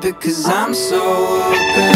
because I'm so open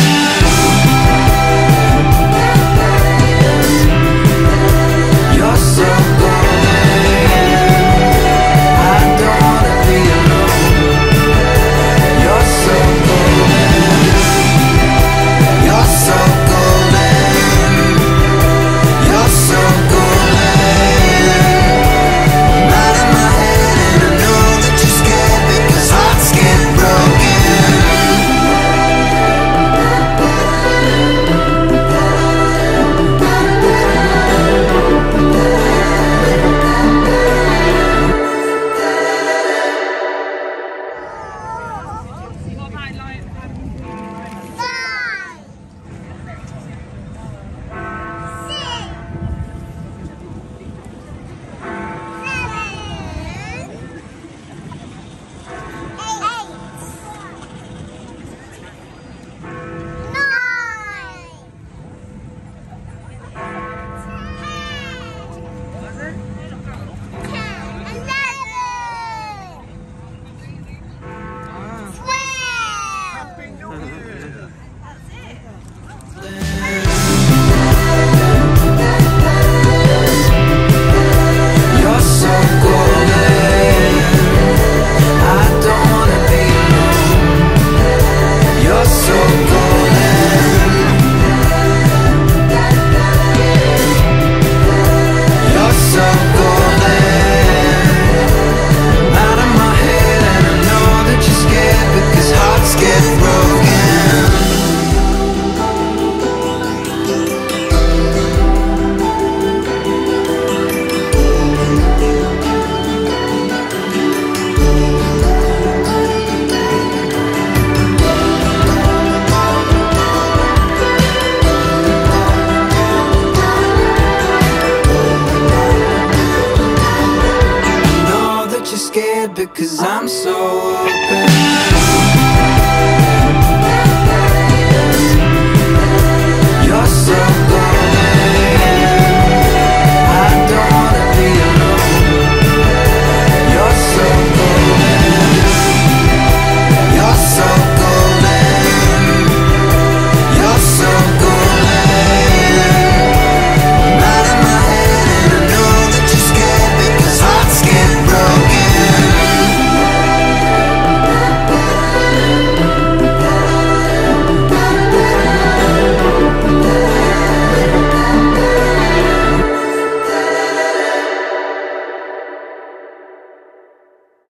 Cause I'm so